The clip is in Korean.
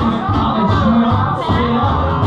I'm a s t r o n g s t r o n g